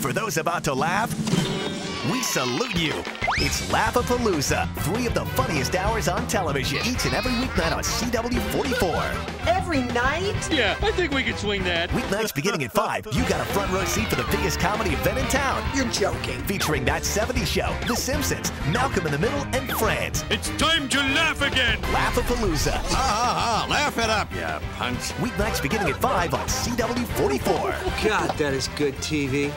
For those about to laugh, we salute you. It's Laughapalooza, three of the funniest hours on television, each and every weeknight on CW44. Every night? Yeah, I think we could swing that. Weeknights beginning at 5, you got a front row seat for the biggest comedy event in town. You're joking. Featuring That 70s Show, The Simpsons, Malcolm in the Middle, and Friends. It's time to laugh again. Laughapalooza. Ha ha ha! Laugh it up, you punch. Weeknights beginning at 5 on CW44. God, that is good TV.